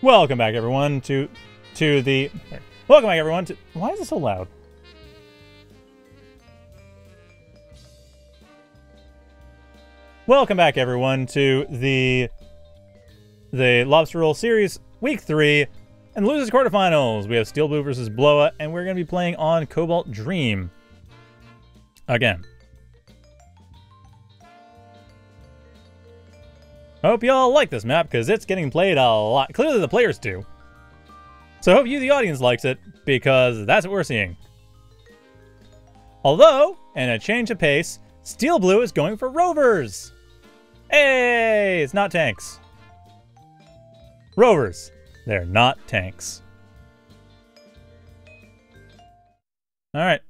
Welcome back, everyone, to to the. Welcome back, everyone. To why is it so loud? Welcome back, everyone, to the the Lobster Roll Series Week Three and losers quarterfinals. We have Steel Blue versus Bloa, and we're going to be playing on Cobalt Dream again. Hope y'all like this map, because it's getting played a lot. Clearly the players do. So I hope you, the audience, likes it, because that's what we're seeing. Although, in a change of pace, Steel Blue is going for Rovers. Hey, it's not tanks. Rovers. They're not tanks. Alright.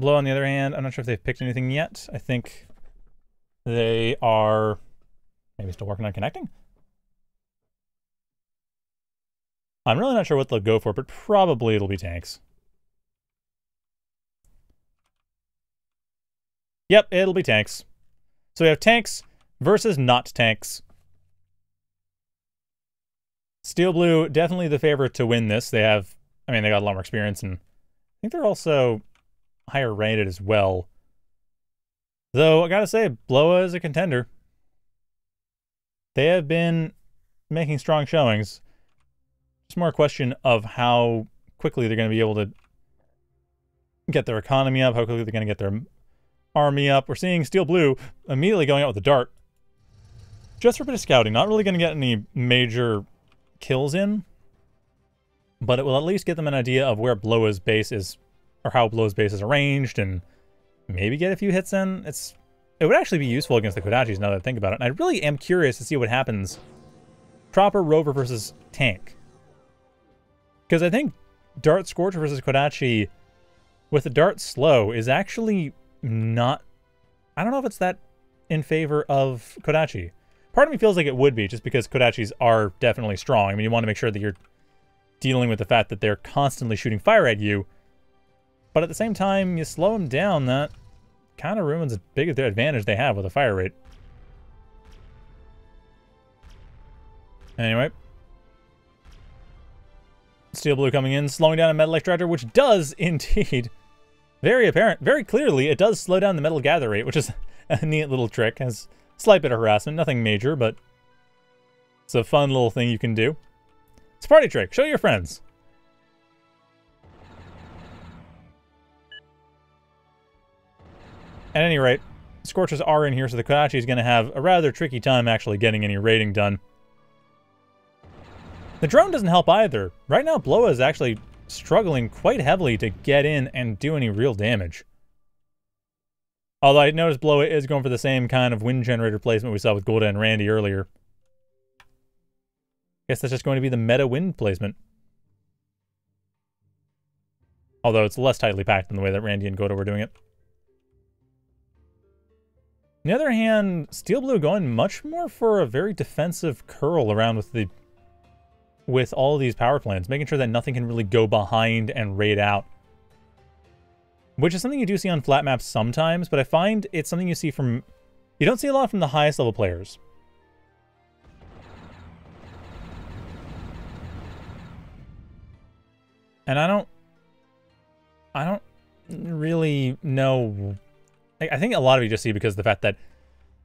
Bloa, on the other hand, I'm not sure if they've picked anything yet. I think they are Maybe still working on connecting? I'm really not sure what they'll go for, but probably it'll be tanks. Yep, it'll be tanks. So we have tanks versus not tanks. Steel Blue, definitely the favorite to win this. They have, I mean, they got a lot more experience, and I think they're also higher rated as well. Though, I gotta say, Bloa is a contender they have been making strong showings. It's more a question of how quickly they're going to be able to get their economy up, how quickly they're going to get their army up. We're seeing Steel Blue immediately going out with the dart. Just for a bit of scouting. Not really going to get any major kills in. But it will at least get them an idea of where Bloa's base is, or how Bloa's base is arranged, and maybe get a few hits in. It's it would actually be useful against the Kodachis now that I think about it. And I really am curious to see what happens. Proper Rover versus Tank. Because I think Dart Scorcher versus Kodachi with the Dart slow is actually not... I don't know if it's that in favor of Kodachi. Part of me feels like it would be, just because Kodachis are definitely strong. I mean, you want to make sure that you're dealing with the fact that they're constantly shooting fire at you. But at the same time, you slow them down, that kind of ruins a big advantage they have with a fire rate. Anyway. Steel Blue coming in, slowing down a Metal Extractor, which does indeed, very apparent, very clearly, it does slow down the Metal Gather rate, which is a neat little trick. Has slight bit of harassment, nothing major, but it's a fun little thing you can do. It's a party trick. Show your friends. At any rate, Scorchers are in here, so the Kodachi is going to have a rather tricky time actually getting any raiding done. The drone doesn't help either. Right now, Bloa is actually struggling quite heavily to get in and do any real damage. Although I noticed Bloa is going for the same kind of wind generator placement we saw with Golda and Randy earlier. Guess that's just going to be the meta wind placement. Although it's less tightly packed than the way that Randy and Golda were doing it. On the other hand, Steel Blue going much more for a very defensive curl around with the with all these power plants, making sure that nothing can really go behind and raid out. Which is something you do see on flat maps sometimes, but I find it's something you see from... You don't see a lot from the highest level players. And I don't... I don't really know I think a lot of you just see because of the fact that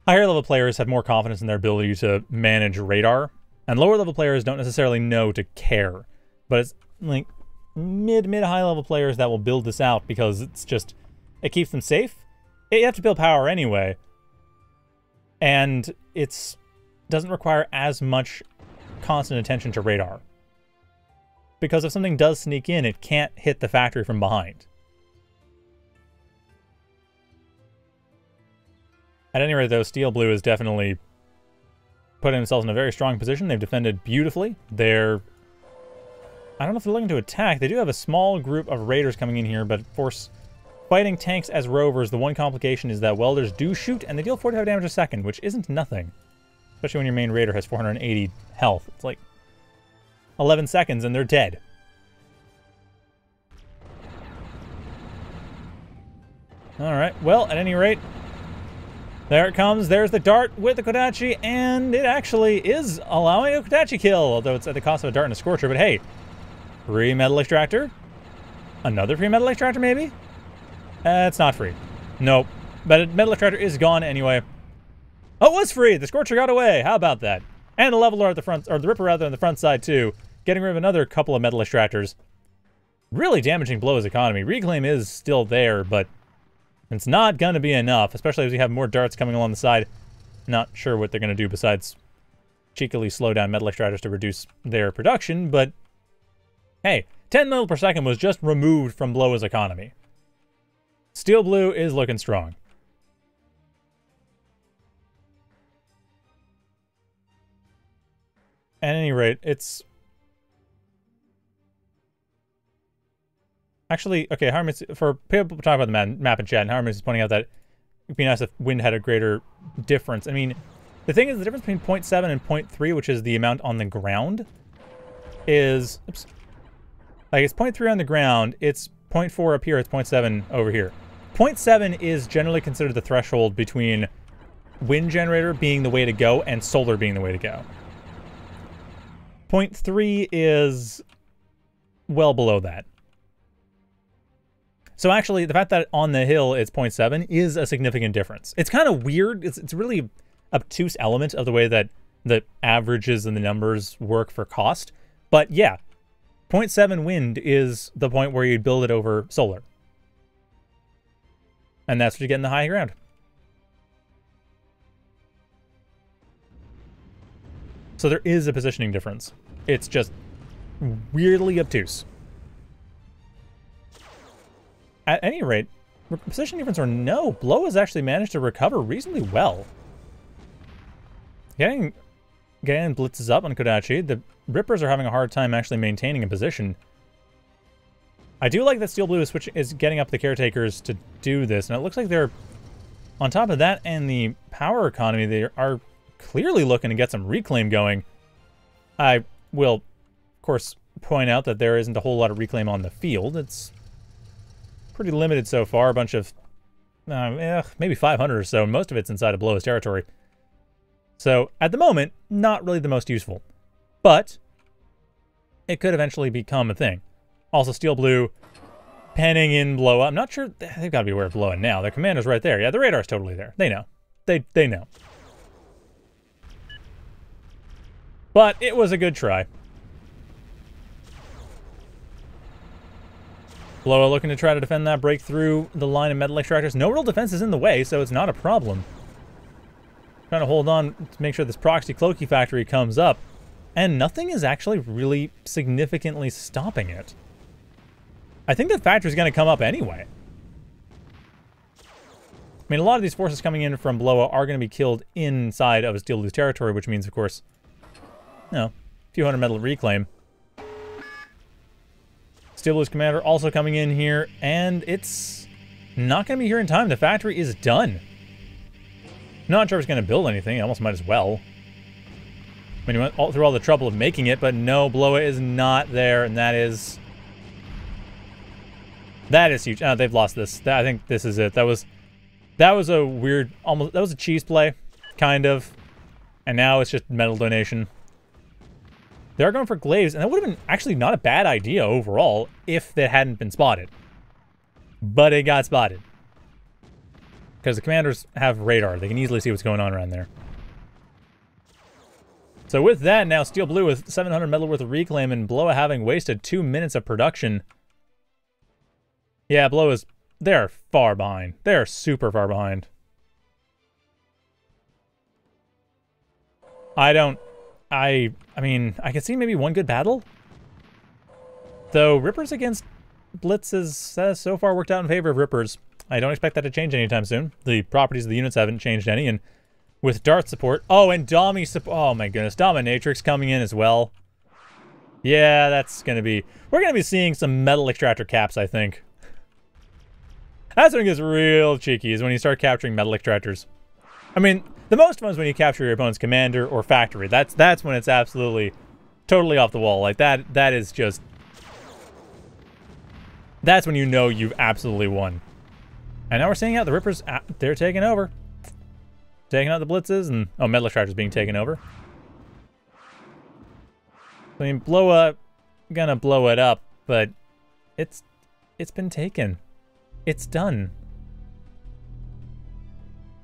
higher level players have more confidence in their ability to manage radar, and lower level players don't necessarily know to care. But it's like mid, mid, high level players that will build this out because it's just, it keeps them safe. You have to build power anyway. And it's doesn't require as much constant attention to radar. Because if something does sneak in, it can't hit the factory from behind. At any rate, though, Steel Blue is definitely putting themselves in a very strong position. They've defended beautifully. They're... I don't know if they're looking to attack. They do have a small group of raiders coming in here, but for fighting tanks as rovers, the one complication is that welders do shoot, and they deal 45 damage a second, which isn't nothing. Especially when your main raider has 480 health. It's like 11 seconds and they're dead. Alright, well, at any rate, There it comes. There's the dart with the Kodachi, and it actually is allowing a Kodachi kill, although it's at the cost of a dart and a Scorcher. But hey, free Metal Extractor. Another free Metal Extractor, maybe? Uh, it's not free. Nope. But a Metal Extractor is gone anyway. Oh, it was free! The Scorcher got away! How about that? And a Leveler at the front, or the Ripper rather, on the front side too. Getting rid of another couple of Metal Extractors. Really damaging Bloa's economy. Reclaim is still there, but it's not going to be enough, especially as we have more darts coming along the side. Not sure what they're going to do besides cheekily slow down metal extractors to reduce their production, but hey, 10 mil per second was just removed from Bloa's economy. Steel Blue is looking strong. At any rate, it's Actually, okay, Harmony, for people talking about the map, in chat, and Harmony is pointing out that it'd be nice if wind had a greater difference. I mean, the thing is, the difference between 0.7 and 0.3, which is the amount on the ground, is, oops, like it's 0.3 on the ground, it's 0.4 up here, it's 0.7 over here. 0.7 is generally considered the threshold between wind generator being the way to go and solar being the way to go. 0.3 is well below that. So actually, the fact that on the hill it's 0.7 is a significant difference. It's kind of weird. It's, it's really obtuse element of the way that the averages and the numbers work for cost. But yeah, 0.7 wind is the point where you'd build it over solar. And that's what you get in the high ground. So there is a positioning difference. It's just weirdly obtuse. At any rate, position difference or no, Bloa has actually managed to recover reasonably well. Getting, getting blitzes up on Kodachi. The Rippers are having a hard time actually maintaining a position. I do like that Steel Blue is, switching, is getting up the Caretakers to do this, and it looks like they're, on top of that and the power economy, they are clearly looking to get some reclaim going. I will, of course, point out that there isn't a whole lot of reclaim on the field. It's pretty limited so far. A bunch of, uh, eh, maybe 500 or so. Most of it's inside of Bloa's territory. So at the moment, not really the most useful. But it could eventually become a thing. Also, Steel Blue penning in Bloa. I'm not sure. They've got to be aware of Bloa now. Their commander's right there. Yeah, the radar's totally there. They know. They, they know. But it was a good try. Bloa looking to try to defend that, break through the line of metal extractors. No real defense is in the way, so it's not a problem. Trying to hold on to make sure this proxy cloaky factory comes up. And nothing is actually really significantly stopping it. I think that factory is going to come up anyway. I mean, a lot of these forces coming in from Bloa are going to be killed inside of a Steel Blue's territory, which means, of course, you know, a few hundred metal reclaim. Steel Blue's commander also coming in here, and it's not going to be here in time. The factory is done. Not sure if it's going to build anything. Almost might as well. I mean, he went all through all the trouble of making it, but no, Bloa is not there, and that is... That is huge. Oh, they've lost this. I think this is it. That was... That was a weird... Almost... That was a cheese play, kind of. And now it's just metal donation. They're going for Glaives, and that would have been actually not a bad idea overall if they hadn't been spotted. But it got spotted. Because the commanders have radar. They can easily see what's going on around there. So with that, now Steel Blue with 700 metal worth of reclaim and Bloa having wasted two minutes of production. Yeah, Bloa is... They're far behind. They're super far behind. I don't... I I mean, I can see maybe one good battle. Though Rippers against Blitzes has uh, so far worked out in favor of Rippers. I don't expect that to change anytime soon. The properties of the units haven't changed any, and with Dart support... Oh, and Domi support... Oh my goodness, Dominatrix coming in as well. Yeah, that's gonna be... We're gonna be seeing some Metal Extractor caps, I think. That's when it gets real cheeky, is when you start capturing Metal Extractors. I mean, the most fun is when you capture your opponent's commander or factory. That's that's when it's absolutely totally off the wall. Like that that is just that's when you know you've absolutely won. And now we're seeing out the Rippers, uh, they're taking over. taking out the blitzes, and oh, Metal Extractor's being taken over. I mean, blow up, gonna blow it up, but it's it's been taken. It's done.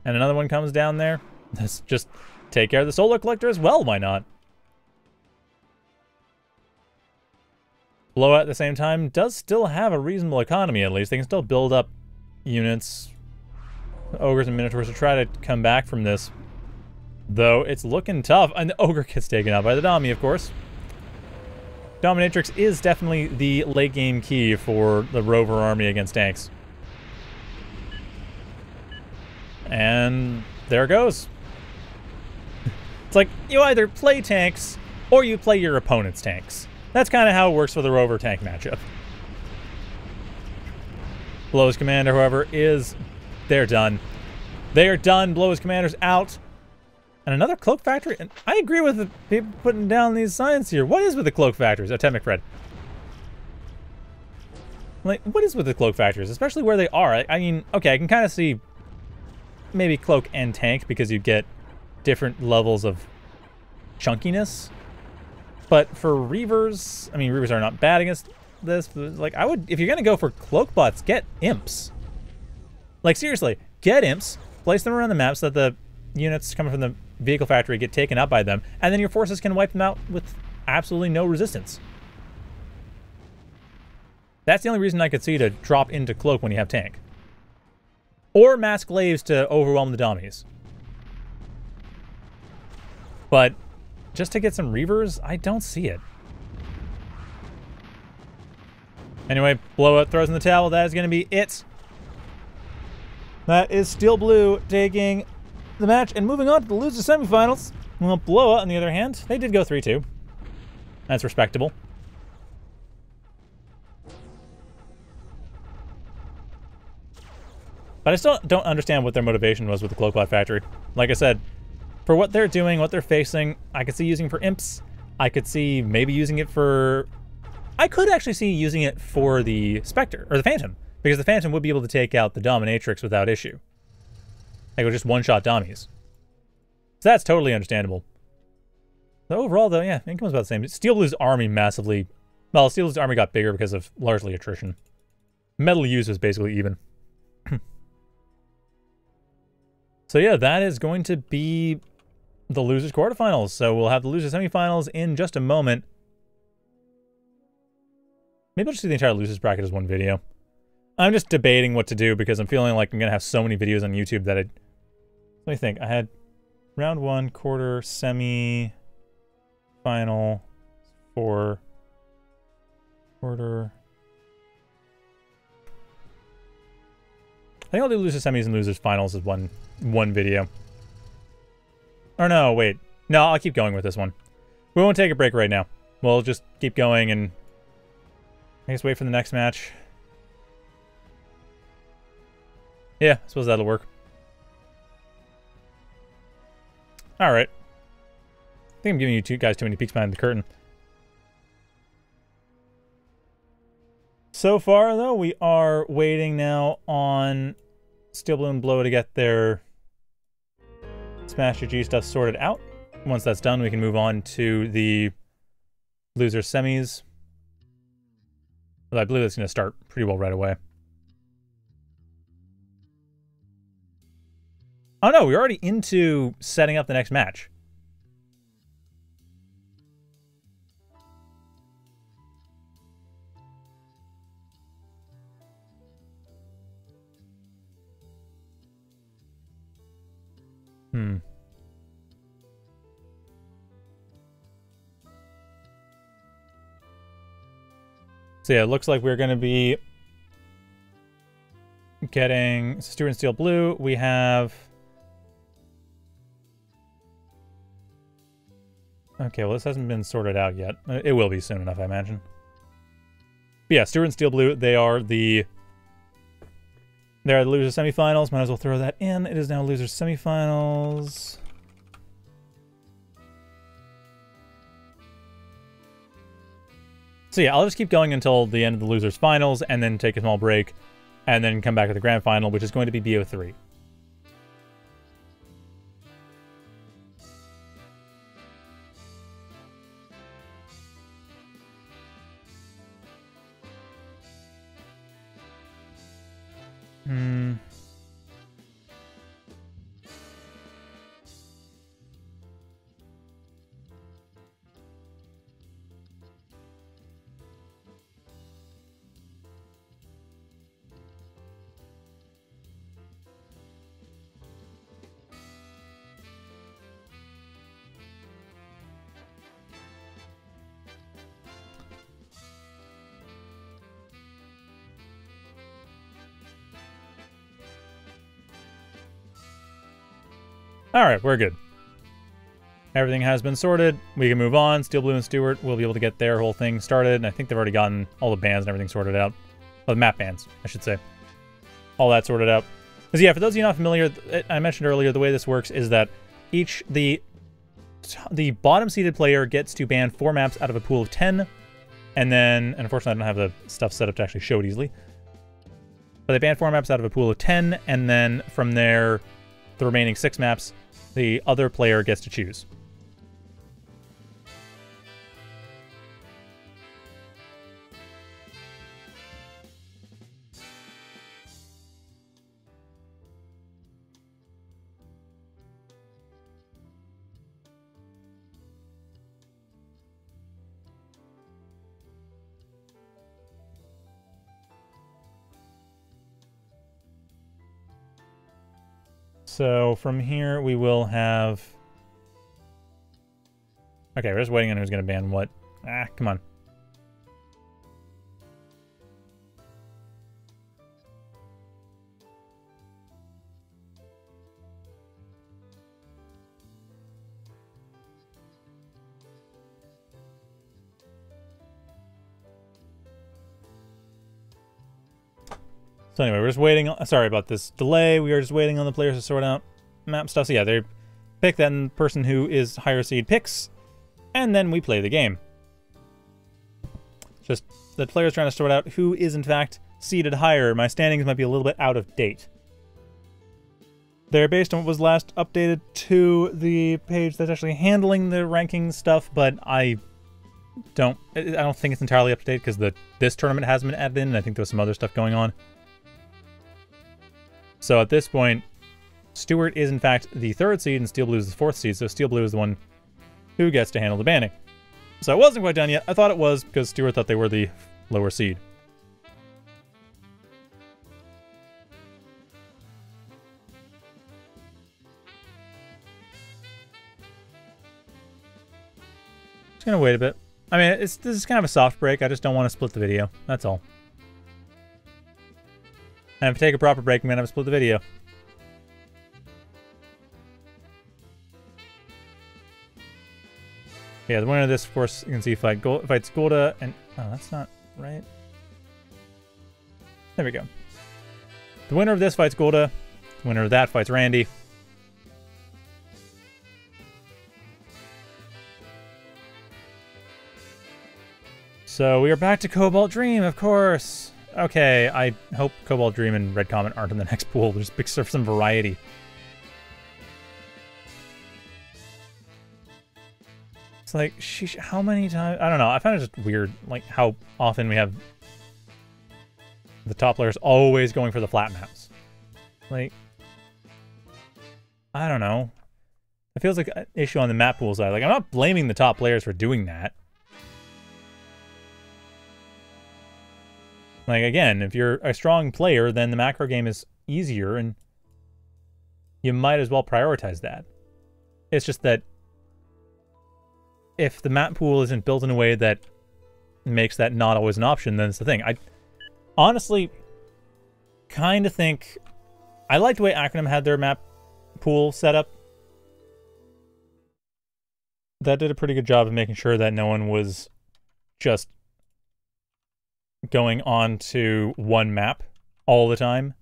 And another one comes down there. Let's just take care of the solar collector as well, why not? Blowout at the same time does still have a reasonable economy at least. They can still build up units, ogres and minotaurs to try to come back from this. Though it's looking tough. And the ogre gets taken out by the Domi, of course. Dominatrix is definitely the late game key for the rover army against tanks. And there it goes. It's like you either play tanks or you play your opponent's tanks. That's kind of how it works for the rover tank matchup. Bloa's commander, however, is they're done. They are done. Bloa's commander's out. And another cloak factory? And I agree with the people putting down these signs here. What is with the cloak factories? Atomic Fred. Like, what is with the cloak factories? Especially where they are. I, I mean, okay, I can kind of see maybe cloak and tank because you get different levels of chunkiness. But for Reavers, I mean, Reavers are not bad against this. like, I would, if you're going to go for cloak bots, get imps. Like, seriously, get imps, place them around the map so that the units coming from the vehicle factory get taken out by them, and then your forces can wipe them out with absolutely no resistance. That's the only reason I could see to drop into cloak when you have tank. Or mass glaives to overwhelm the dummies. But just to get some Reavers, I don't see it. Anyway, blow Blowout throws in the towel. That is going to be it. That is Steel Blue taking the match and moving on to the loser semifinals. Well, Blowout, on the other hand, they did go 3-2. That's respectable. But I still don't understand what their motivation was with the Cloakbot Factory. Like I said, for what they're doing, what they're facing, I could see using for imps. I could see maybe using it for... I could actually see using it for the Spectre, or the Phantom, because the Phantom would be able to take out the Dominatrix without issue. Like, with just one-shot dummies. So that's totally understandable. Overall, though, yeah, income's about the same. Steel Blue's army massively... Well, Steel Blue's army got bigger because of largely attrition. Metal use was basically even. so yeah, that is going to be the losers quarterfinals. So we'll have the losers semifinals in just a moment. Maybe I'll just do the entire losers bracket as one video. I'm just debating what to do because I'm feeling like I'm going to have so many videos on YouTube that I... Let me think. I had round one, quarter, semi, final, four, quarter... I think I'll do losers semis and losers finals as one one video. Or no, wait. No, I'll keep going with this one. We won't take a break right now. We'll just keep going and I guess wait for the next match. Yeah, I suppose that'll work. Alright. I think I'm giving you two guys too many peeks behind the curtain. So far, though, we are waiting now on Steel and Bloa to get their Smash.gg stuff sorted out. Once that's done, we can move on to the loser semis. I believe that's going to start pretty well right away. Oh no, we're already into setting up the next match. Hmm. So yeah, it looks like we're going to be getting Stuart and Steel Blue. We have... Okay, well this hasn't been sorted out yet. Uh, it will be soon enough, I imagine. But yeah, Stuart and Steel Blue, they are the there are the loser semifinals. Might as well throw that in. It is now loser semifinals. So yeah, I'll just keep going until the end of the losers finals and then take a small break and then come back to the grand final, which is going to be BO3. All right, we're good. Everything has been sorted. We can move on. Steel Blue and Stuart will be able to get their whole thing started. And I think they've already gotten all the bands and everything sorted out. Well, the map bands, I should say. All that sorted out. Because yeah, for those of you not familiar, I mentioned earlier, the way this works is that each, the the bottom seeded player gets to ban four maps out of a pool of 10. And then, and unfortunately I don't have the stuff set up to actually show it easily. But they ban four maps out of a pool of 10, and then from there, the remaining six maps, the other player gets to choose. So from here, we will have... Okay, we're just waiting on who's going to ban what. Ah, come on. So anyway, we're just waiting. Sorry about this delay. We are just waiting on the players to sort out map stuff. So yeah, they pick that person who is higher seed picks, and then we play the game. Just the players trying to sort out who is in fact seeded higher. My standings might be a little bit out of date. They're based on what was last updated to the page that's actually handling the ranking stuff, but I don't I don't think it's entirely up to date because the this tournament hasn't been added in, and I think there's some other stuff going on. So at this point, Stuart is in fact the third seed and Steel Blue is the fourth seed, so Steel Blue is the one who gets to handle the banning. So it wasn't quite done yet. I thought it was because Stuart thought they were the lower seed. Just gonna wait a bit. I mean, it's this is kind of a soft break. I just don't want to split the video. That's all. And if I take a proper break, I'm to have to split the video. Yeah, the winner of this, of course, you can see fight fights Golda and... Oh, that's not right. There we go. The winner of this fights Golda. The winner of that fights Randy. So we are back to Cobalt Dream, of course. Okay, I hope Cobalt Dream and Red Comet aren't in the next pool. There's big for some variety. It's like, sheesh, how many times? I don't know. I find it just weird, like, how often we have the top players always going for the flat maps. Like, I don't know. It feels like an issue on the map pool side. Like, I'm not blaming the top players for doing that. Like, again, if you're a strong player, then the macro game is easier, and you might as well prioritize that. It's just that if the map pool isn't built in a way that makes that not always an option, then it's the thing. I honestly kind of think... I like the way Acronym had their map pool set up. That did a pretty good job of making sure that no one was just going on to one map all the time.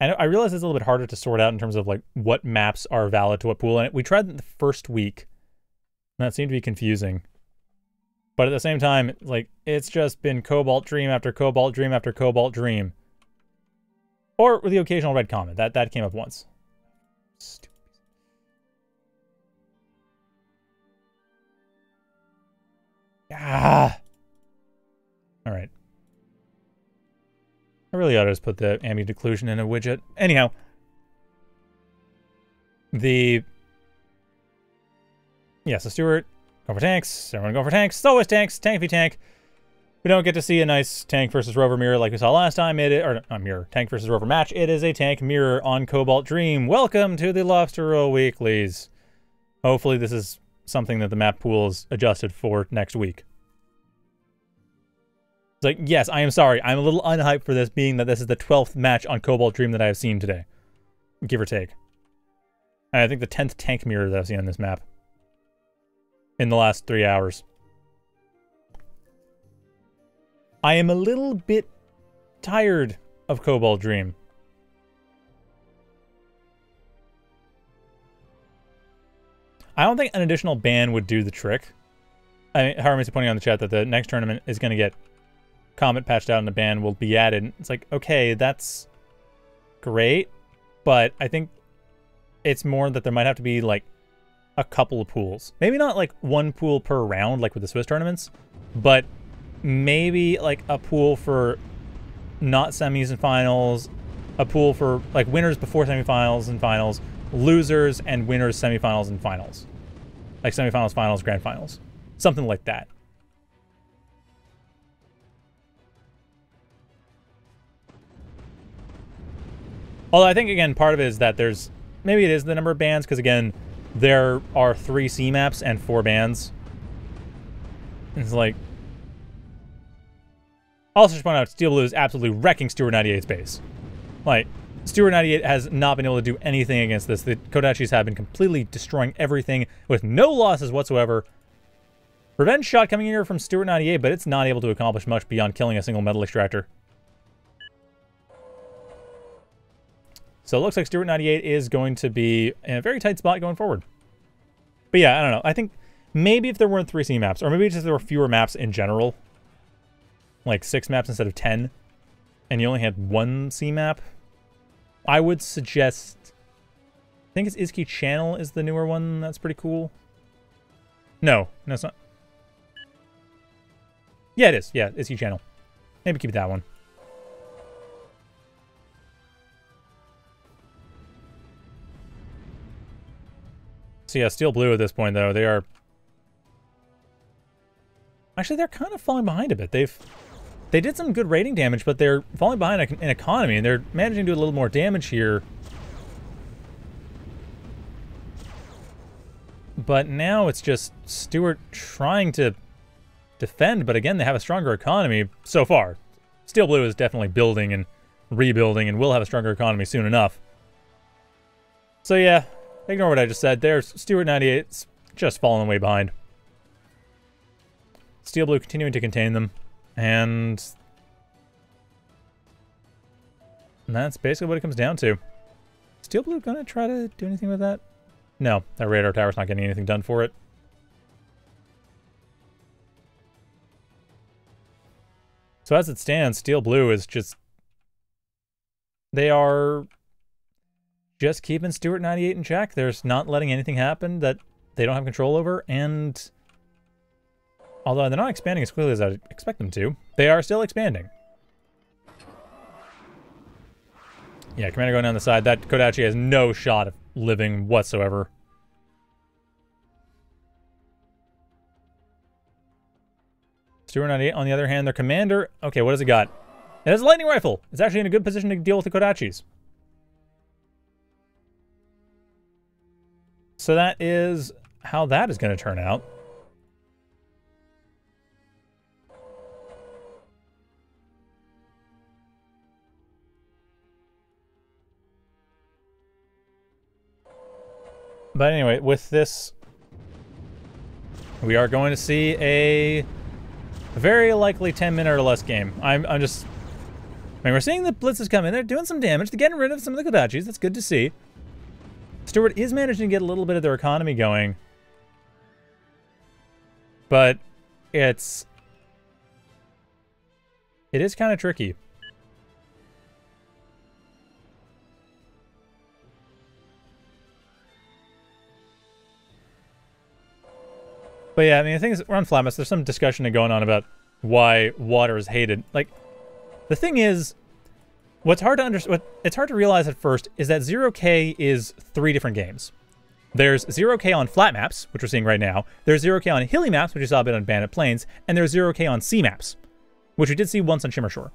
And I realize it's a little bit harder to sort out in terms of like what maps are valid to what pool. And we tried the first week, and that seemed to be confusing. But at the same time, like it's just been Cobalt Dream after Cobalt Dream after Cobalt Dream. Or with the occasional red comet. That that came up once. Stupid. Ah. All right. I really ought to just put the ambient occlusion in a widget. Anyhow. The... Yeah, so Stuart, go for tanks. Everyone go for tanks. So is tanks. Tank v tank. We don't get to see a nice tank versus rover mirror like we saw last time. It or not mirror tank versus rover match. It is a tank mirror on Cobalt Dream. Welcome to the Lobster Roll Weeklies. Hopefully this is something that the map pool is adjusted for next week. It's like, yes, I am sorry. I'm a little unhyped for this, being that this is the 12th match on Cobalt Dream that I have seen today. give or take. And I think the 10th tank mirror that I've seen on this map in the last three hours. I am a little bit tired of Cobalt Dream. I don't think an additional ban would do the trick. I mean, Harmony's pointing in the chat that the next tournament is going to get Comet patched out and the ban will be added. It's like, okay, that's great, but I think it's more that there might have to be like a couple of pools. Maybe not like one pool per round like with the Swiss tournaments, but maybe like a pool for not semis and finals, a pool for like winners before semifinals and finals, losers and winners semifinals and finals. Like semifinals, finals, grand finals. Something like that. Although I think again part of it is that there's maybe it is the number of bands because again there are three C maps and four bands. It's like also just point out Steel Blue is absolutely wrecking Stuart 98's base. Like Stuart 98 has not been able to do anything against this. The Kodachis have been completely destroying everything with no losses whatsoever. Revenge shot coming in here from Stuart 98, but it's not able to accomplish much beyond killing a single metal extractor. So it looks like Stuart 98 is going to be in a very tight spot going forward. But yeah, I don't know. I think maybe if there weren't 3C maps, or maybe just there were fewer maps in general, like 6 maps instead of 10, and you only had one C map, I would suggest... I think it's Izki Channel is the newer one. That's pretty cool. No, no, it's not. Yeah, it is. Yeah, Izki Channel. Maybe keep that one. So yeah, Steel Blue at this point, though, they are... Actually, they're kind of falling behind a bit. They've... They did some good rating damage, but they're falling behind in economy, and they're managing to do a little more damage here. But now it's just Stuart trying to defend, but again, they have a stronger economy so far. Steel Blue is definitely building and rebuilding and will have a stronger economy soon enough. So yeah, Ignore what I just said. There's Stuart 98's just falling way behind. Steel Blue continuing to contain them. And that's basically what it comes down to. Steel Blue gonna try to do anything with that? No, that radar tower's not getting anything done for it. So as it stands, Steel Blue is just... They are just keeping Stuart 98 in check. There's not letting anything happen that they don't have control over, and although they're not expanding as quickly as I expect them to, they are still expanding. Yeah, Commander going down the side. That Kodachi has no shot of living whatsoever. Stuart 98, on the other hand, their commander... Okay, what does it got? It has a lightning rifle. It's actually in a good position to deal with the Kodachis. So that is how that is going to turn out. But anyway, with this, we are going to see a very likely 10 minute or less game. I'm, I'm just, I mean, we're seeing the blitzes come in. They're doing some damage. They're getting rid of some of the Kodachis. That's good to see. Stuart is managing to get a little bit of their economy going. But it's... It is kind of tricky. But yeah, I mean, the thing is, we're on Flatmaps. There's some discussion going on about why water is hated. Like, the thing is, What's hard to understand, what it's hard to realize at first is that 0K is three different games. There's 0K on flat maps, which we're seeing right now. There's 0K on hilly maps, which you saw a bit on Bandit Plains. And there's 0K on C maps, which we did see once on Shimmershore.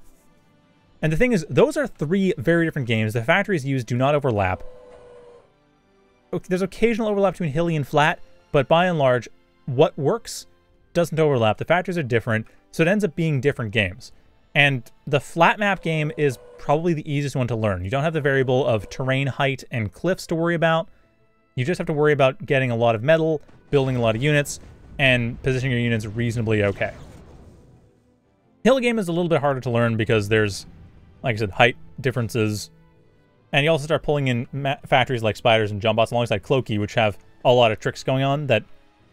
And the thing is, those are three very different games. The factories used do not overlap. There's occasional overlap between hilly and flat, but by and large, what works doesn't overlap. The factories are different, so it ends up being different games. And the flat map game is probably the easiest one to learn. You don't have the variable of terrain height and cliffs to worry about. You just have to worry about getting a lot of metal, building a lot of units, and positioning your units reasonably okay. Hill game is a little bit harder to learn because there's, like I said, height differences. And you also start pulling in factories like spiders and jumpbots alongside Cloaky, which have a lot of tricks going on that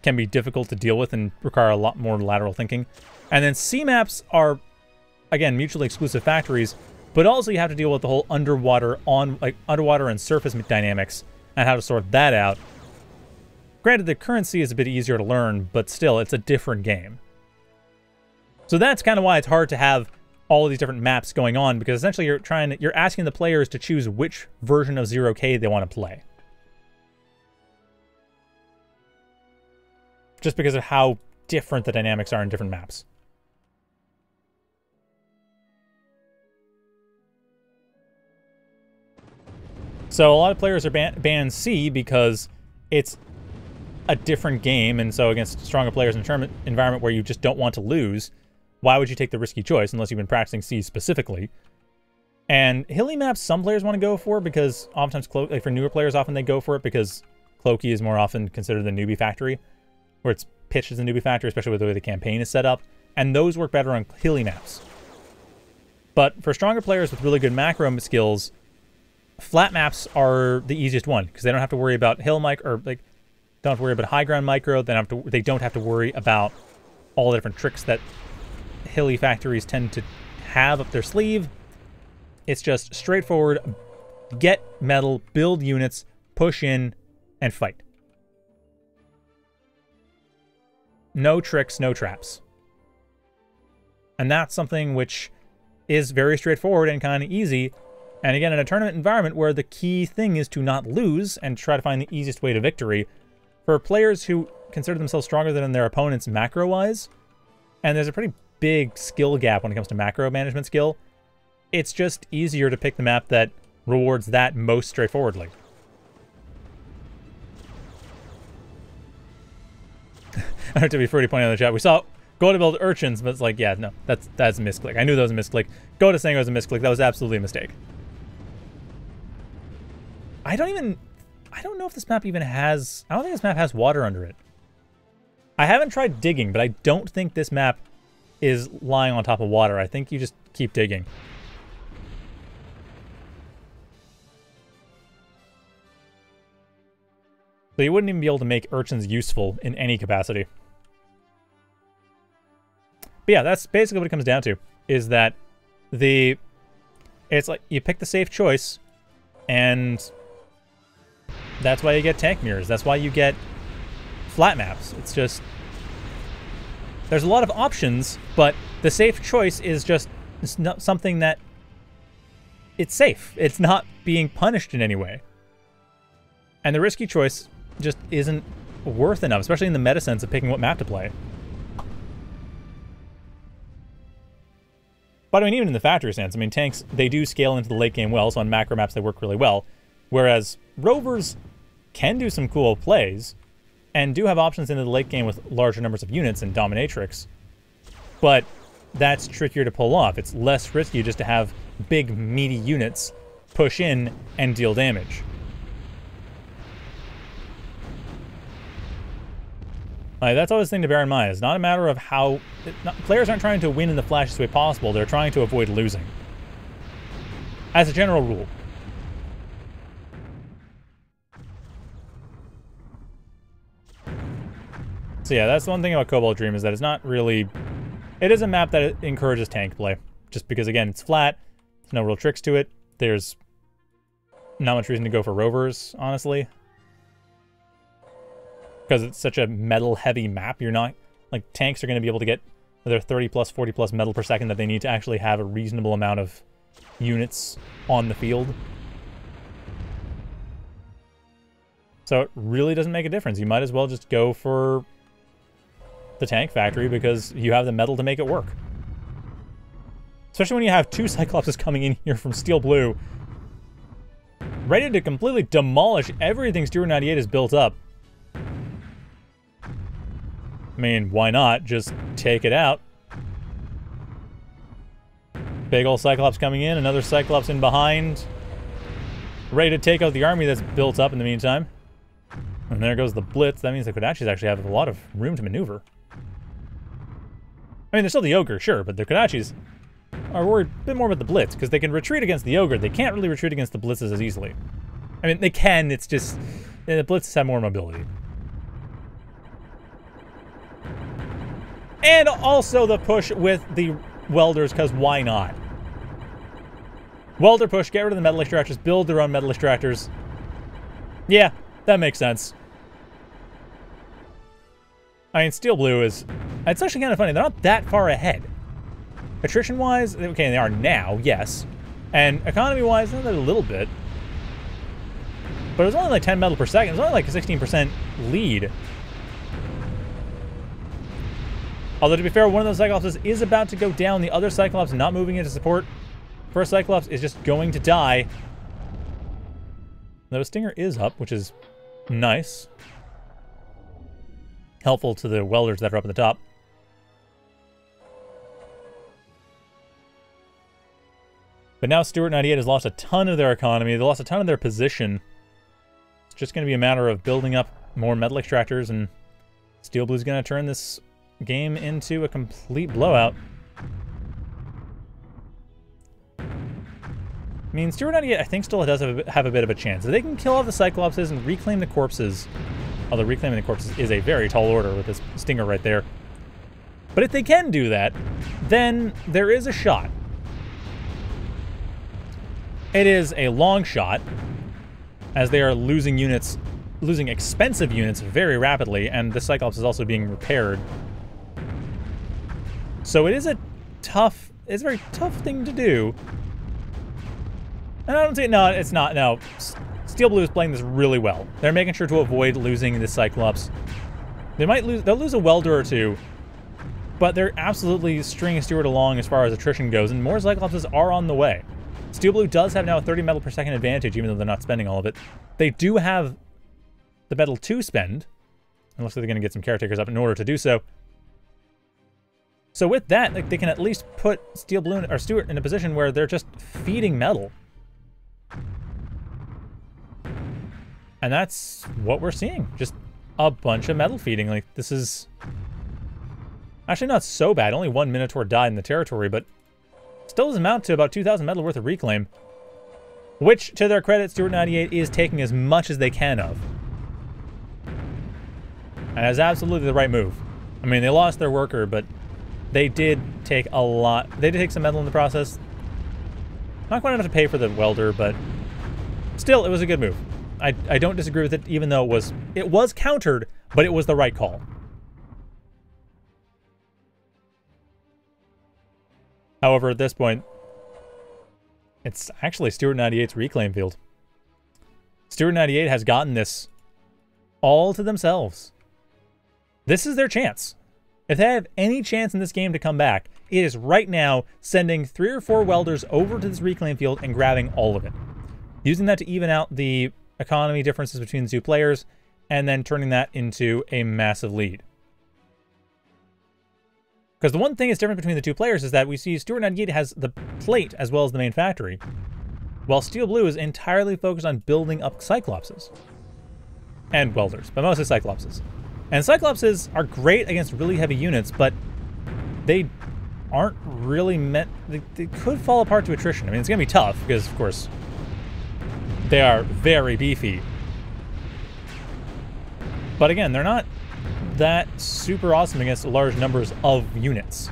can be difficult to deal with and require a lot more lateral thinking. And then C maps are, again, mutually exclusive factories, but also you have to deal with the whole underwater on like underwater and surface dynamics and how to sort that out. Granted, the currency is a bit easier to learn, but still, it's a different game. So that's kind of why it's hard to have all of these different maps going on because essentially you're trying you're asking the players to choose which version of 0k they want to play. Just because of how different the dynamics are in different maps. So a lot of players are ban banned C because it's a different game, and so against stronger players in a tournament environment where you just don't want to lose, why would you take the risky choice unless you've been practicing C specifically? And hilly maps, some players want to go for because oftentimes, like for newer players, often they go for it because Cloaky is more often considered the newbie factory, where it's pitched as a newbie factory, especially with the way the campaign is set up. And those work better on hilly maps. But for stronger players with really good macro skills, flat maps are the easiest one because they don't have to worry about hill mic or like don't have to worry about high ground micro. They don't have to. They don't have to worry about all the different tricks that hilly factories tend to have up their sleeve. It's just straightforward. Get metal, build units, push in, and fight. No tricks, no traps. And that's something which is very straightforward and kind of easy and again, in a tournament environment where the key thing is to not lose and try to find the easiest way to victory, for players who consider themselves stronger than their opponents macro-wise, and there's a pretty big skill gap when it comes to macro management skill, it's just easier to pick the map that rewards that most straightforwardly. I have to be fruity pointing out in the chat. We saw go to build urchins, but it's like, yeah, no, that's that's a misclick. I knew that was a misclick. Go to saying was a misclick. That was absolutely a mistake. I don't even... I don't know if this map even has... I don't think this map has water under it. I haven't tried digging, but I don't think this map is lying on top of water. I think you just keep digging. So you wouldn't even be able to make urchins useful in any capacity. But yeah, that's basically what it comes down to, is that the... It's like, you pick the safe choice, and that's why you get tank mirrors. That's why you get flat maps. It's just... There's a lot of options, but the safe choice is just it's not something that... It's safe. It's not being punished in any way. And the risky choice just isn't worth enough, especially in the meta sense of picking what map to play. But I mean, even in the factory sense, I mean, tanks, they do scale into the late game well, so on macro maps they work really well. Whereas rovers can do some cool plays and do have options into the late game with larger numbers of units and dominatrix. But that's trickier to pull off. It's less risky just to have big, meaty units push in and deal damage. Like, that's always the thing to bear in mind. It's not a matter of how... Not, players aren't trying to win in the flashiest way possible. They're trying to avoid losing. As a general rule. So yeah, that's one thing about Cobalt Dream is that it's not really... It is a map that encourages tank play. Just because, again, it's flat. There's no real tricks to it. There's not much reason to go for rovers, honestly. Because it's such a metal-heavy map, you're not... Like, tanks are going to be able to get their 30 plus, 40 plus metal per second that they need to actually have a reasonable amount of units on the field. So it really doesn't make a difference. You might as well just go for the tank factory because you have the metal to make it work. Especially when you have two Cyclopses coming in here from Steel Blue, ready to completely demolish everything Stuart 98 has built up. I mean, why not? Just take it out. Big old Cyclops coming in, another Cyclops in behind. Ready to take out the army that's built up in the meantime. And there goes the Blitz. That means the Kodachis actually have a lot of room to maneuver. I mean, there's still the Ogre, sure, but the Kodachis are worried a bit more about the Blitz, because they can retreat against the Ogre. They can't really retreat against the Blitzes as easily. I mean, they can, it's just... The Blitzes have more mobility. And also the push with the welders, because why not? Welder push, get rid of the metal extractors, build their own metal extractors. Yeah, that makes sense. I mean, Steel Blue is... It's actually kind of funny. They're not that far ahead. Attrition-wise, okay, they are now, yes. And economy-wise, a little bit. But it was only like 10 metal per second. It was only like a 16% lead. Although, to be fair, one of those Cyclopses is about to go down. The other Cyclops not moving into support. First Cyclops is just going to die. Though Stinger is up, which is nice. Helpful to the welders that are up at the top. But now Stuart 98 has lost a ton of their economy. They lost a ton of their position. It's just going to be a matter of building up more metal extractors, and Steel Blue's going to turn this game into a complete blowout. I mean, Stuart 98, I think, still does have a, have a bit of a chance. If they can kill all the Cyclopses and reclaim the corpses, although reclaiming the corpses is a very tall order with this Stinger right there. But if they can do that, then there is a shot it is a long shot, as they are losing units, losing expensive units very rapidly, and the Cyclops is also being repaired. So it is a tough, it's a very tough thing to do. And I don't say, no, it's not, no. Steel Blue is playing this really well. They're making sure to avoid losing the Cyclops. They might lose, they'll lose a welder or two, but they're absolutely stringing Stuart along as far as attrition goes, and more Cyclopses are on the way. Steel Blue does have now a 30 metal per second advantage, even though they're not spending all of it. They do have the metal to spend. It looks like they're going to get some caretakers up in order to do so. So with that, like, they can at least put Steel Blue or Stuart in a position where they're just feeding metal. And that's what we're seeing. Just a bunch of metal feeding. Like, this is... Actually not so bad. Only one Minotaur died in the territory, but Still does amount to about 2,000 metal worth of reclaim. Which, to their credit, Stuart 98 is taking as much as they can of. And that's absolutely the right move. I mean, they lost their worker, but they did take a lot. They did take some metal in the process. Not quite enough to pay for the welder, but still, it was a good move. I, I don't disagree with it, even though it was it was countered, but it was the right call. However, at this point, it's actually Stuart 98's reclaim field. Stuart 98 has gotten this all to themselves. This is their chance. If they have any chance in this game to come back, it is right now sending three or four welders over to this reclaim field and grabbing all of it. Using that to even out the economy differences between the two players, and then turning that into a massive lead. Because the one thing that's different between the two players is that we see Stuart 98 has the plate as well as the main factory, while Steel Blue is entirely focused on building up Cyclopses. And welders, but mostly Cyclopses. And Cyclopses are great against really heavy units, but they aren't really meant... They, they could fall apart to attrition. I mean, it's going to be tough, because, of course, they are very beefy. But again, they're not that super awesome against large numbers of units.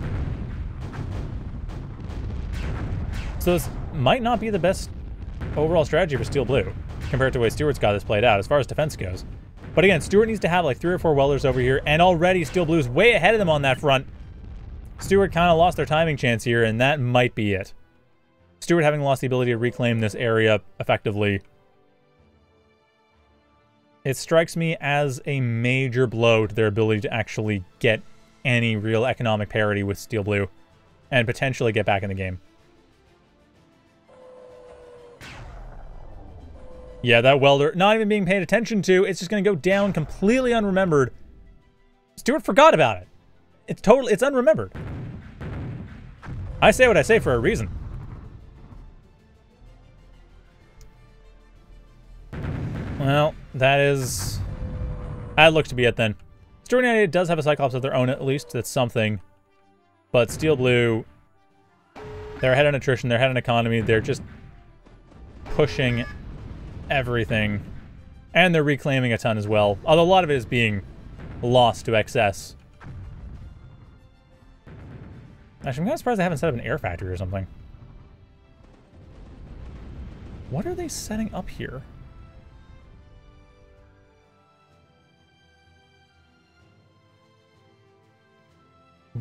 So this might not be the best overall strategy for Steel Blue compared to the way Stuart's got this played out as far as defense goes. But again, Stuart needs to have like three or four welders over here, and already Steel Blue's way ahead of them on that front. Stuart kind of lost their timing chance here, and that might be it. Stuart having lost the ability to reclaim this area effectively it strikes me as a major blow to their ability to actually get any real economic parity with Steel Blue and potentially get back in the game. Yeah, that welder, not even being paid attention to, it's just going to go down completely unremembered. Stuart forgot about it. It's totally, it's unremembered. I say what I say for a reason. Well, that is... That look to be it then. Stuart does have a Cyclops of their own, at least. That's something. But Steel Blue, they're ahead on attrition, they're ahead on economy, they're just pushing everything. And they're reclaiming a ton as well. Although a lot of it is being lost to excess. Actually, I'm kind of surprised they haven't set up an air factory or something. What are they setting up here?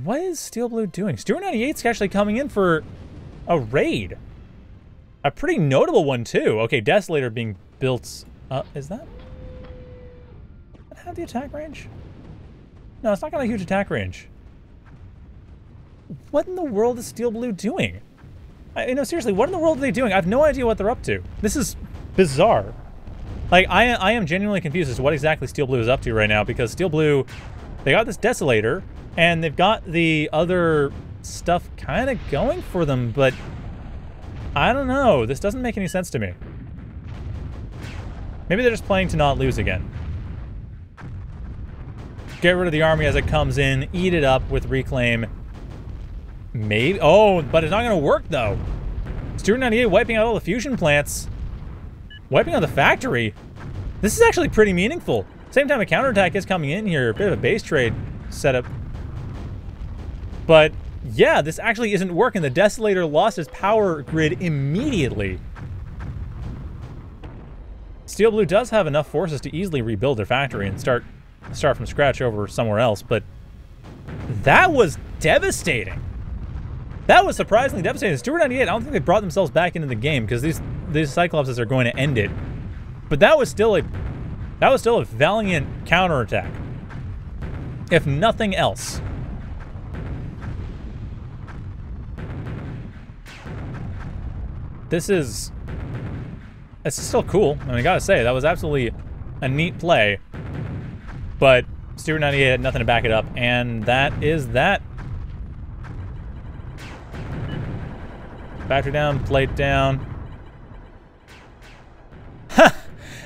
What is Steel Blue doing? Stuart 98's actually coming in for a raid. A pretty notable one, too. Okay, Desolator being built... Is that... Does that have the attack range? No, it's not got a huge attack range. What in the world is Steel Blue doing? I, you know, seriously, what in the world are they doing? I have no idea what they're up to. This is bizarre. Like, I, I am genuinely confused as to what exactly Steel Blue is up to right now, because Steel Blue, they got this Desolator, and they've got the other stuff kind of going for them, but I don't know. This doesn't make any sense to me. Maybe they're just playing to not lose again. Get rid of the army as it comes in, eat it up with Reclaim. Maybe. Oh, but it's not going to work, though. Stuart 98 wiping out all the fusion plants. Wiping out the factory. This is actually pretty meaningful. Same time a counterattack is coming in here. Bit of a base trade setup but yeah, this actually isn't working. The Desolator lost his power grid immediately. Steel Blue does have enough forces to easily rebuild their factory and start start from scratch over somewhere else, but that was devastating. That was surprisingly devastating. Stuart 98, I don't think they brought themselves back into the game because these these Cyclopses are going to end it. But that was still a that was still a valiant counterattack. If nothing else. This is... It's still cool. I mean, I gotta say, that was absolutely a neat play. But Stuart 98 had nothing to back it up, and that is that. Factory down, plate down.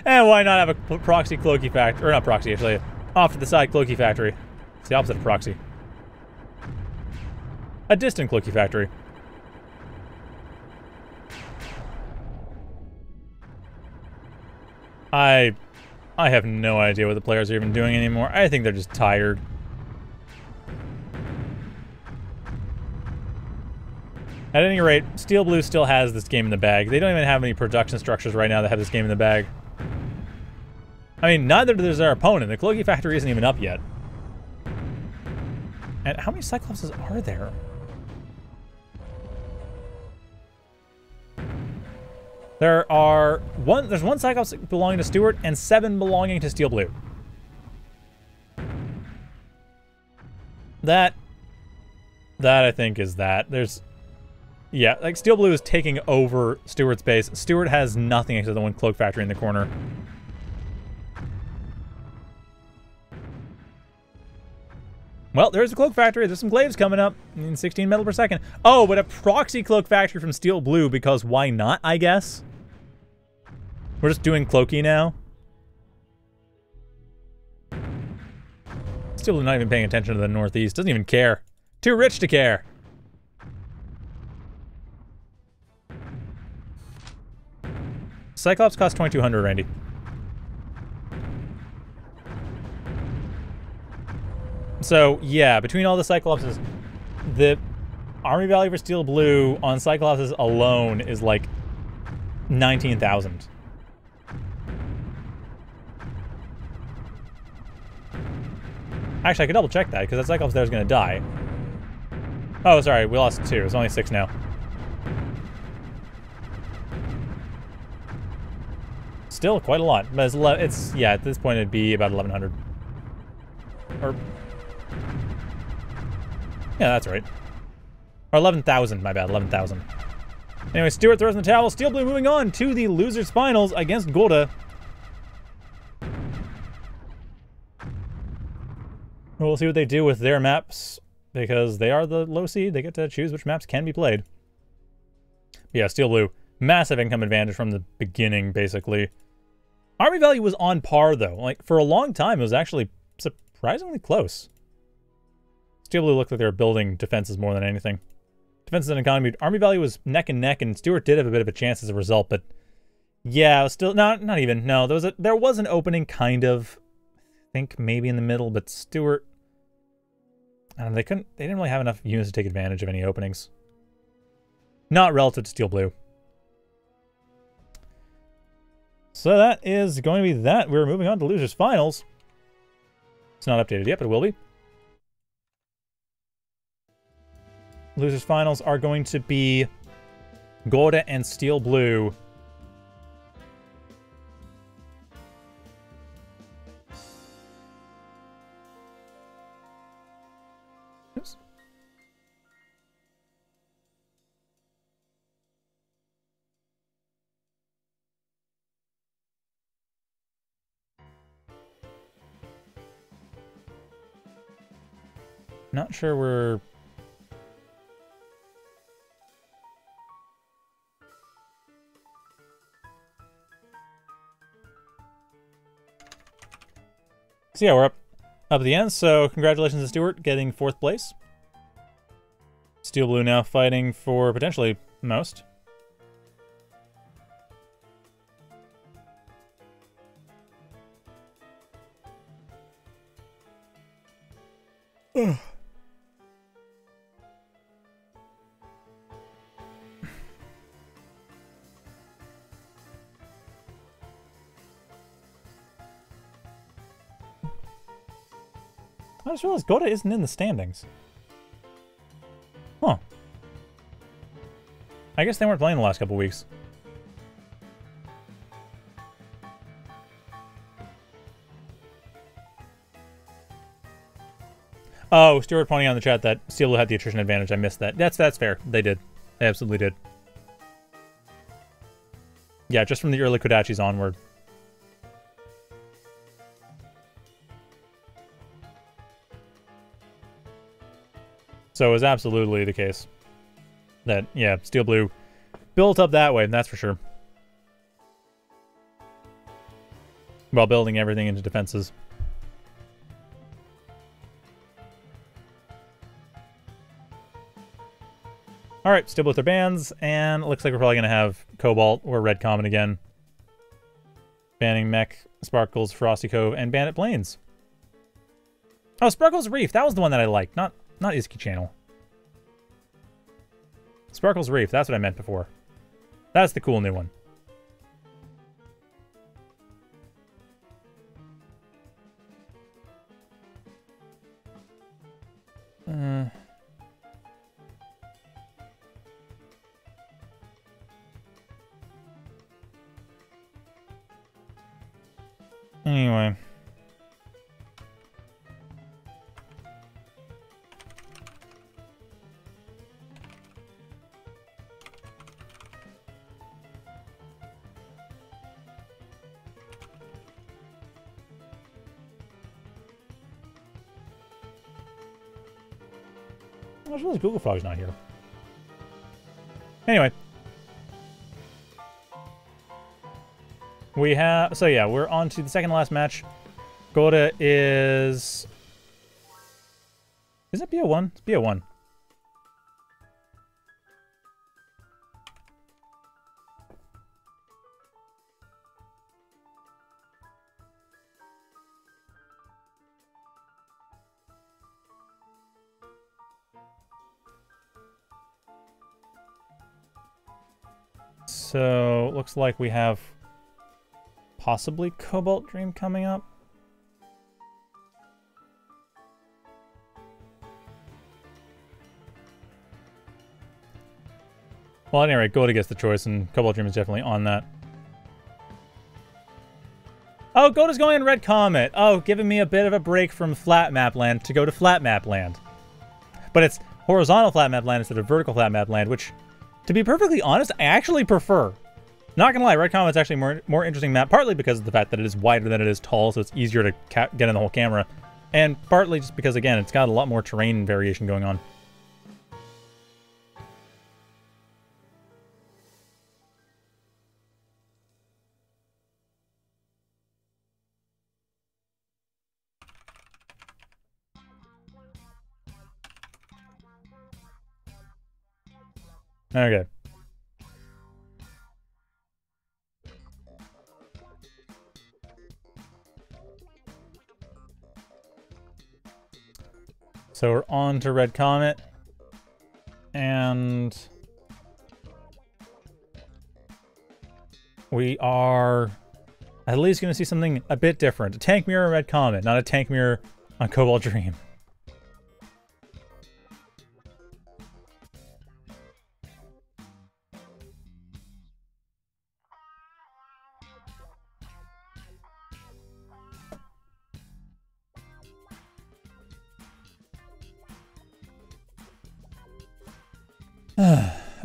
and why not have a proxy cloaky factory, or not proxy, actually, off to the side cloaky factory. It's the opposite of proxy. A distant cloaky factory. I I have no idea what the players are even doing anymore. I think they're just tired. At any rate, Steel Blue still has this game in the bag. They don't even have any production structures right now that have this game in the bag. I mean, neither does their opponent. The Cloaky Factory isn't even up yet. And how many Cyclopses are there? There are one. There's one Cyclops belonging to Stuart and seven belonging to Steel Blue. That, that I think is that. There's, yeah, like Steel Blue is taking over Stuart's base. Stuart has nothing except the one cloak factory in the corner. Well, there's a cloak factory. There's some glaives coming up in 16 metal per second. Oh, but a proxy cloak factory from Steel Blue because why not, I guess? We're just doing Cloaky now. Still not even paying attention to the Northeast. Doesn't even care. Too rich to care. Cyclops costs 2200 Randy. So, yeah, between all the Cyclopses, the army value for Steel Blue on Cyclopses alone is like 19,000. Actually, I could double check that, because that Cyclops there is going to die. Oh, sorry, we lost two. It's only six now. Still quite a lot. But it's, it's yeah, at this point it'd be about 1,100. Or... Yeah, that's right. Or 11,000, my bad, 11,000. Anyway, Stuart throws in the towel. Steel Blue moving on to the loser's finals against Godde. We'll see what they do with their maps, because they are the low seed. They get to choose which maps can be played. But yeah, Steel Blue, massive income advantage from the beginning, basically. Army value was on par, though. Like, for a long time, it was actually surprisingly close. Steel Blue looked like they were building defenses more than anything. Defenses and economy. Army value was neck and neck, and Stuart did have a bit of a chance as a result, but yeah, still not not even. No, there was a there was an opening kind of. I think maybe in the middle, but don't know, they couldn't. They didn't really have enough units to take advantage of any openings. Not relative to Steel Blue. So that is going to be that. We're moving on to losers finals. It's not updated yet, but it will be. Losers finals are going to be Godde and Steel Blue. Not sure we're So yeah, we're up up at the end. So congratulations to Stuart getting fourth place. Steel Blue now fighting for potentially most. Just realized Godde isn't in the standings. Huh. I guess they weren't playing the last couple weeks. Oh, Stuart pointing in the chat that Steel had the attrition advantage. I missed that. That's that's fair. They did. They absolutely did. Yeah, just from the early Kodachis onward. So it was absolutely the case that, yeah, Steel Blue built up that way, that's for sure. While building everything into defenses. Alright, still with their bans, and looks like we're probably going to have Cobalt or Red Comet again. Banning Mech, Sparkles, Frosty Cove, and Bandit Plains. Oh, Sparkles Reef, that was the one that I liked, not not Izuki Channel. Sparkles Reef, that's what I meant before. That's the cool new one. Uh... Anyway. I really GoogleFrog's not here. Anyway. We have... So yeah, we're on to the second last match. Godde is... Is it BO1? It's BO1. Like we have possibly Cobalt Dream coming up. Well, anyway, Godde gets the choice, and Cobalt Dream is definitely on that. Oh, Godde's going in Red Comet. Oh, giving me a bit of a break from flat map land to go to flat map land. But it's horizontal flat map land instead of vertical flat map land, which to be perfectly honest, I actually prefer. Not gonna lie, Red Comet's actually more more interesting map, partly because of the fact that it is wider than it is tall, so it's easier to get in the whole camera, and partly just because, again, it's got a lot more terrain variation going on. Okay. So we're on to Red Comet. And we are at least going to see something a bit different. A tank mirror Red Comet, not a tank mirror on Cobalt Dream.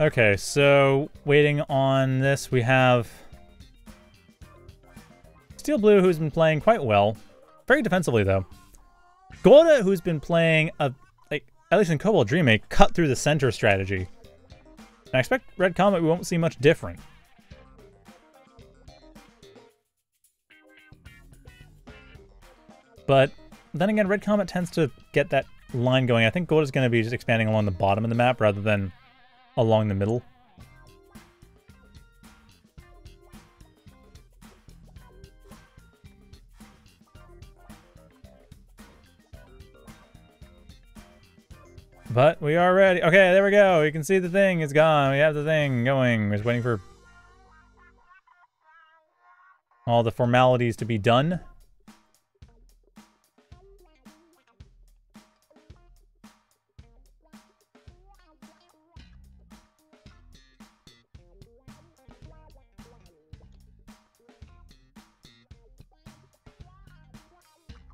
Okay, so waiting on this, we have Steel Blue, who's been playing quite well. Very defensively, though. Godde, who's been playing, a, like, at least in Cobalt Dream, a cut through the center strategy. And I expect Red Comet we won't see much different. But then again, Red Comet tends to get that line going. I think Godde is going to be just expanding along the bottom of the map rather than along the middle. But we are ready. Okay, there we go. You can see the thing. It's gone. We have the thing going. We're just waiting for all the formalities to be done.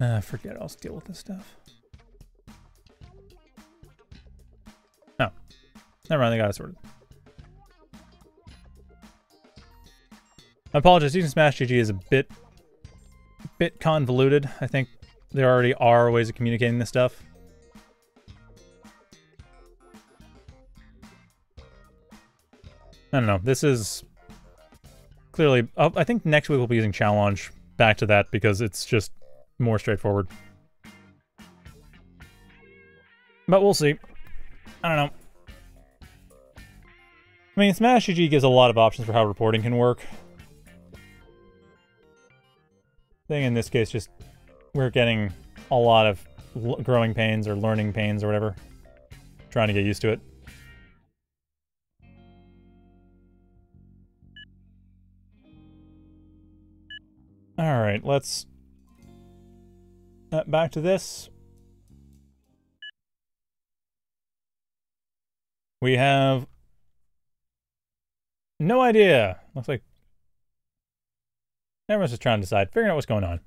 Uh, forget I'll deal with this stuff. Oh. Never mind, they got it sorted. I apologize, using Smash.gg is a bit bit convoluted. I think there already are ways of communicating this stuff. I don't know. This is clearly... Oh, I think next week we'll be using Challonge back to that because it's just more straightforward. But we'll see. I don't know. I mean, Smash.gg gives a lot of options for how reporting can work. I think in this case, just we're getting a lot of growing pains or learning pains or whatever. Trying to get used to it. Alright, let's uh, back to this. We have no idea. Looks like everyone's just trying to decide, figuring out what's going on.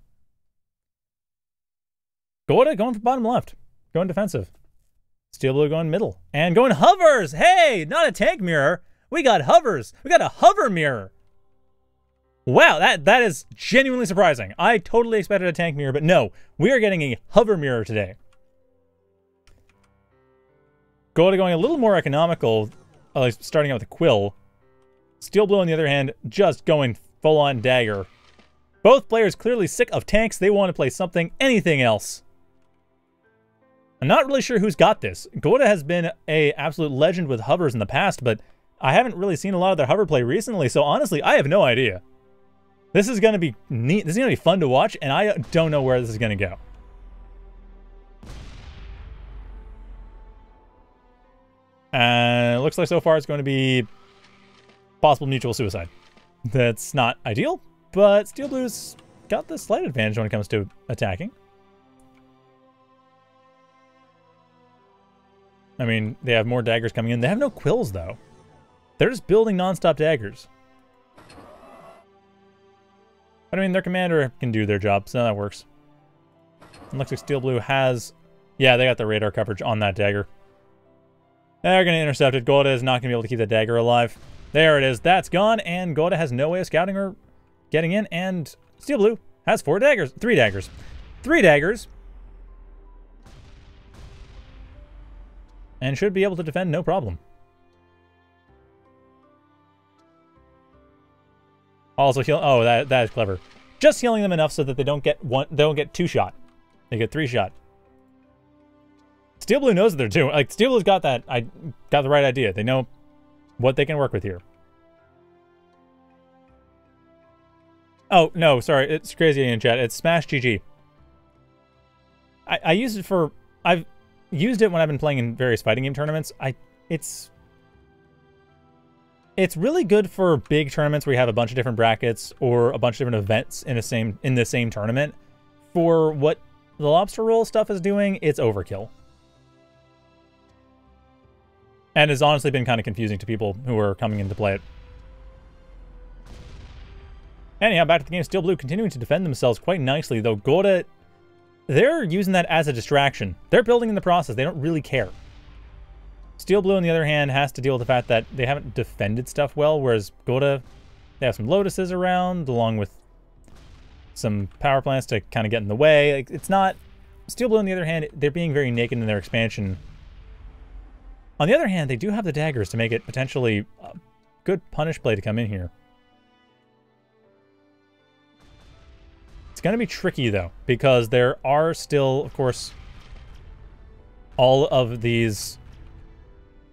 Godde going for bottom left, going defensive. Steel Blue going middle. And going hovers! Hey, not a tank mirror. We got hovers. We got a hover mirror. Wow, that that is genuinely surprising. I totally expected a tank mirror, but no, we are getting a hover mirror today. Godde going a little more economical, uh, starting out with a quill. Steel Blue, on the other hand, just going full-on dagger. Both players clearly sick of tanks. They want to play something, anything else. I'm not really sure who's got this. Godde has been a absolute legend with hovers in the past, but I haven't really seen a lot of their hover play recently, so honestly, I have no idea. This is going to be neat. This is going to be fun to watch, and I don't know where this is going to go. And uh, it looks like so far it's going to be possible mutual suicide. That's not ideal, but Steel Blue's got the slight advantage when it comes to attacking. I mean, they have more daggers coming in. They have no quills, though. They're just building non-stop daggers. But I mean, their commander can do their job, so that works. And looks like Steel Blue has... Yeah, they got the radar coverage on that dagger. They're going to intercept it. Godde is not going to be able to keep the dagger alive. There it is. That's gone, and Godde has no way of scouting or getting in, and Steel Blue has four daggers. Three daggers. Three daggers. And should be able to defend no problem. Also heal. Oh, that that is clever. Just healing them enough so that they don't get one. They don't get two shot. They get three shot. Steel Blue knows what they're doing. Like Steel Blue's got that. I got the right idea. They know what they can work with here. Oh, no, sorry. It's crazy in chat. It's Smash.gg. I, I use it for... I've used it when I've been playing in various fighting game tournaments. I It's... It's really good for big tournaments where you have a bunch of different brackets or a bunch of different events in the same in the same tournament. For what the lobster roll stuff is doing, it's overkill. And has honestly been kind of confusing to people who are coming in to play it. Anyhow, back to the game. Steel Blue continuing to defend themselves quite nicely, though Godde, they're using that as a distraction. They're building in the process. They don't really care. Steel Blue, on the other hand, has to deal with the fact that they haven't defended stuff well, whereas Godde, they have some Lotuses around, along with some power plants to kind of get in the way. Like, it's not... Steel Blue, on the other hand, they're being very naked in their expansion. On the other hand, they do have the daggers to make it potentially a good punish play to come in here. It's going to be tricky, though, because there are still, of course, all of these...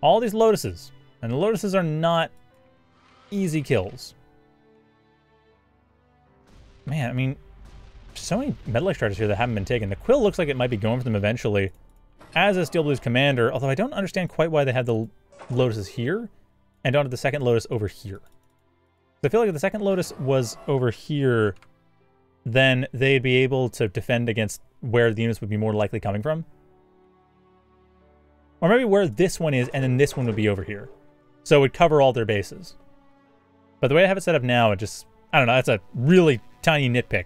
All these Lotuses. And the Lotuses are not easy kills. Man, I mean, so many Metal Extractors here that haven't been taken. The Quill looks like it might be going for them eventually, as a Steel Blue's commander, although I don't understand quite why they have the Lotuses here and don't have the second Lotus over here. So I feel like if the second Lotus was over here, then they'd be able to defend against where the units would be more likely coming from. Or maybe where this one is, and then this one would be over here. So it would cover all their bases. But the way I have it set up now, it just... I don't know, that's a really tiny nitpick.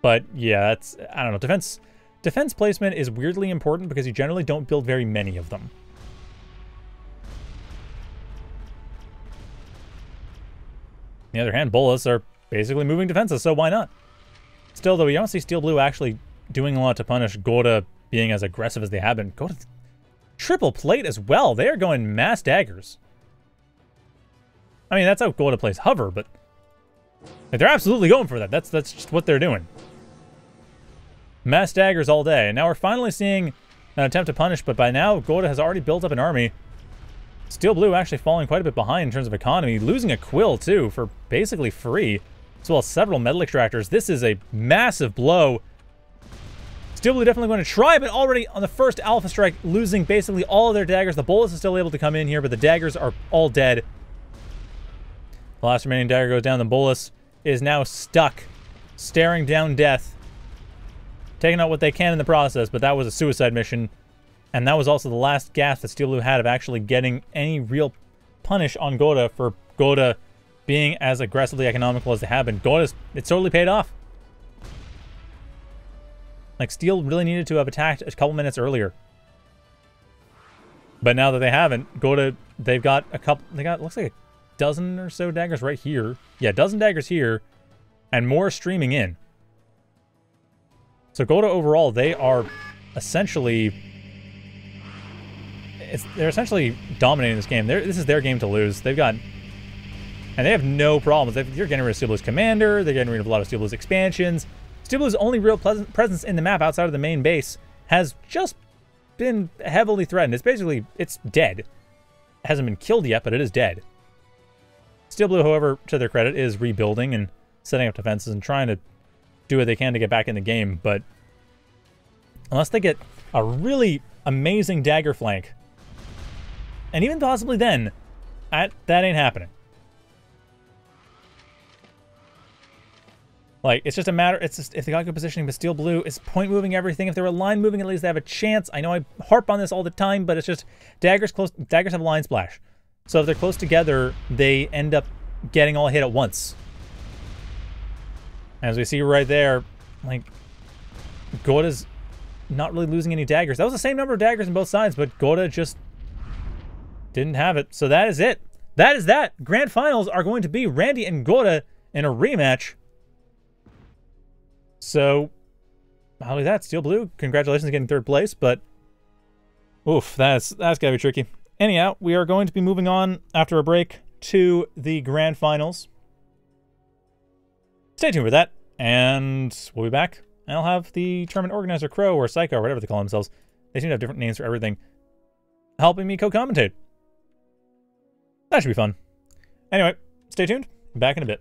But yeah, that's... I don't know, defense... Defense placement is weirdly important because you generally don't build very many of them. On the other hand, bolas are basically moving defenses, so why not? Still, though, we don't see Steel Blue actually doing a lot to punish Godde being as aggressive as they have been. Godde triple plate as well. They are going mass daggers. I mean, that's how Godde plays hover, but like, they're absolutely going for that. That's that's just what they're doing. Mass daggers all day. And now we're finally seeing an attempt to punish, but by now, Godde has already built up an army. Steel Blue actually falling quite a bit behind in terms of economy, losing a Quill, too, for basically free as well as several metal extractors. This is a massive blow. Blue definitely going to try, but already on the first Alpha Strike, losing basically all of their daggers. The Bolas is still able to come in here, but the daggers are all dead. The last remaining dagger goes down. The Bolas is now stuck, staring down death. Taking out what they can in the process, but that was a suicide mission. And that was also the last gasp that Steel Blue had of actually getting any real punish on Godde for Godde being as aggressively economical as they have been. Godde it's totally paid off. Like, Steel really needed to have attacked a couple minutes earlier. But now that they haven't, Godde, they've got a couple, they got, looks like a dozen or so daggers right here. Yeah, dozen daggers here, and more streaming in. So Godde overall, they are essentially, they're essentially dominating this game. They're, this is their game to lose. They've got and they have no problems. They're getting rid of Steel Blue's commander. They're getting rid of a lot of Steel Blue's expansions. Steel Blue's only real presence in the map outside of the main base has just been heavily threatened. It's basically, it's dead. It hasn't been killed yet, but it is dead. Steel Blue, however, to their credit, is rebuilding and setting up defenses and trying to do what they can to get back in the game, but unless they get a really amazing dagger flank, and even possibly then, that, that ain't happening. Like, it's just a matter, it's just, if they got good positioning, but Steel Blue is point moving everything. If they were line moving, at least they have a chance. I know I harp on this all the time, but it's just, daggers close, daggers have a line splash. So if they're close together, they end up getting all hit at once. As we see right there, like, Godde's not really losing any daggers. That was the same number of daggers on both sides, but Godde just didn't have it. So that is it. That is that. Grand finals are going to be Randy and Godde in a rematch. So, how is that? Steel Blue, congratulations getting third place, but oof, that's that's gotta be tricky. Anyhow, we are going to be moving on after a break to the grand finals. Stay tuned for that, and we'll be back. I'll have the tournament organizer, Crow, or Psycho, or whatever they call themselves. They seem to have different names for everything, helping me co-commentate. That should be fun. Anyway, stay tuned. Back in a bit.